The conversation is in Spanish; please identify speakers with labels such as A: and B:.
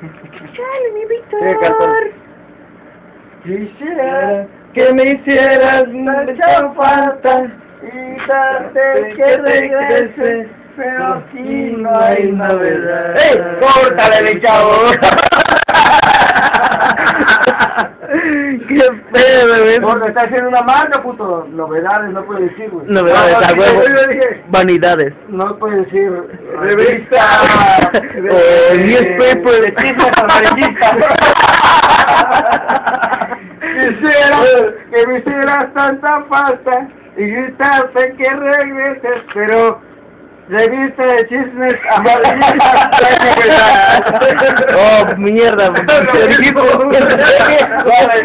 A: Chale, mi Víctor. Quisiera
B: que me hicieras
A: mucha falta y darte que regrese, pero aquí no hay novedad.
B: ¡Ey! ¡Córtale, mi chavo! ¡Qué pedo, güey!
A: Porque está haciendo una marca, puto. Novedades, no puede decir, güey.
B: Novedades,
A: Ah,
B: a huevo.
A: dije,
B: Vanidades.
A: No puede decir.
B: Revista. Newspaper.
A: De chismes amarillistas. Quisiera que me hicieras tanta falta y gritarte que regreses, pero revista de chismes amarillistas.
B: Oh, mierda.
A: Vale,